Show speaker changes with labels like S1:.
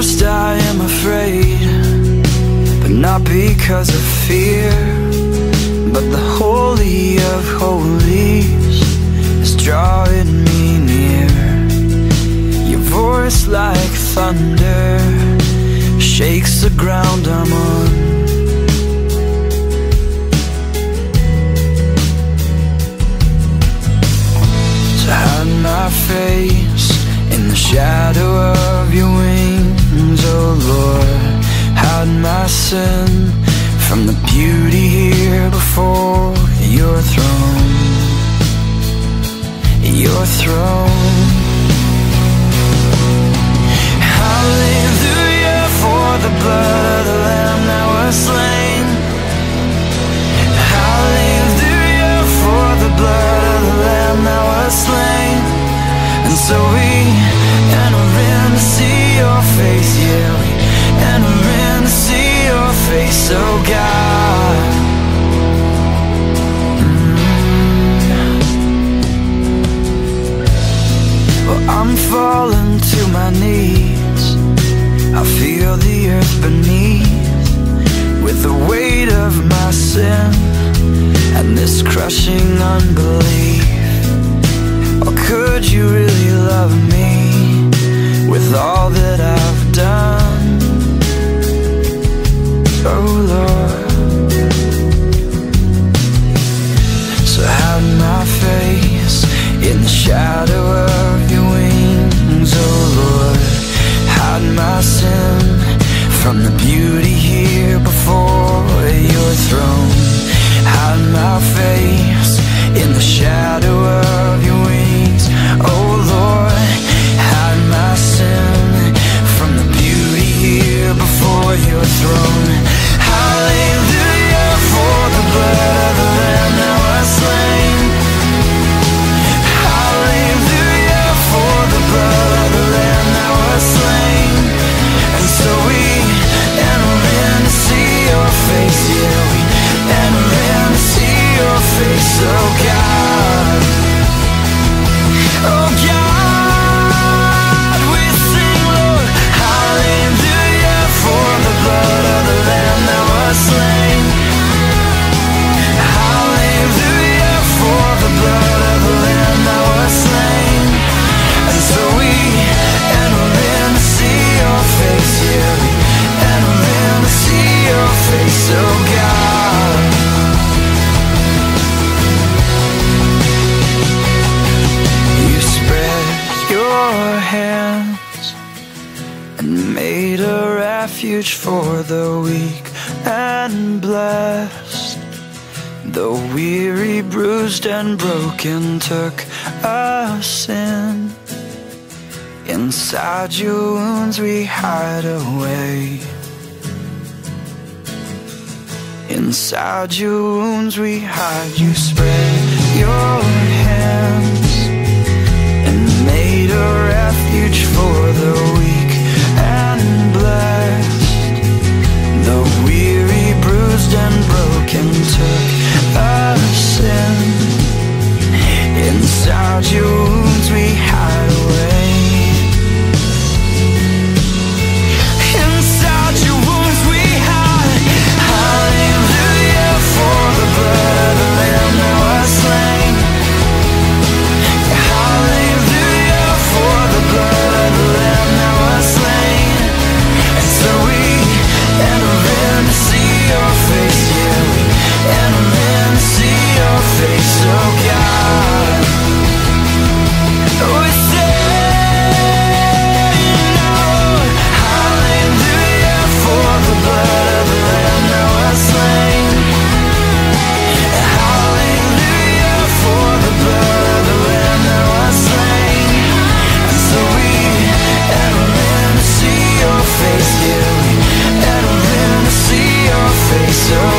S1: first I am afraid But not because of fear But the Holy of Holies Is drawing me near. Your voice like thunder Shakes the ground I'm on. Hide my face Was slain. Hallelujah for the blood of the Lamb that was slain. And so we enter in to see your face, yeah. We enter in to see your face, oh God. Mm. Well, I'm falling to my knees. I feel the earth beneath the weight of my sin and this crushing unbelief. Or could you really love me with all that I've done? Oh Lord. So hide my face in the shadow from the beauty here before your throne. Hide my face in the shadow refuge for the weak and blessed. The weary, bruised, and broken took us in. Inside your wounds we hide away. Inside your wounds we hide. You spread your broken took us in. Inside your So.